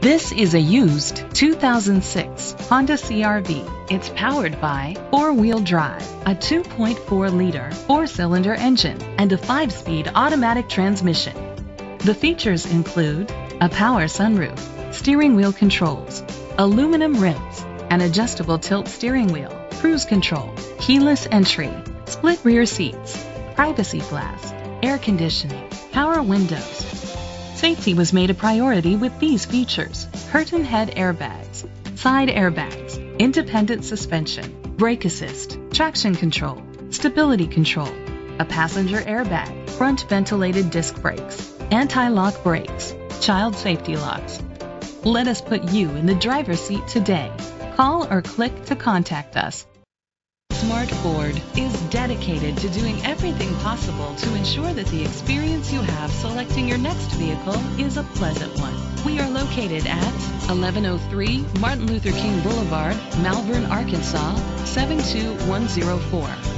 This is a used 2006 Honda CRV. It's powered by four-wheel drive, a 2.4-liter four-cylinder engine, and a five-speed automatic transmission. The features include a power sunroof, steering wheel controls, aluminum rims, an adjustable tilt steering wheel, cruise control, keyless entry, split rear seats, privacy glass, air conditioning, power windows. Safety was made a priority with these features. Curtain head airbags, side airbags, independent suspension, brake assist, traction control, stability control, a passenger airbag, front ventilated disc brakes, anti-lock brakes, child safety locks. Let us put you in the driver's seat today. Call or click to contact us. Smart Ford is dedicated to doing everything possible to ensure that the experience you have selecting your next vehicle is a pleasant one. We are located at 1103 Martin Luther King Boulevard, Malvern, Arkansas 72104.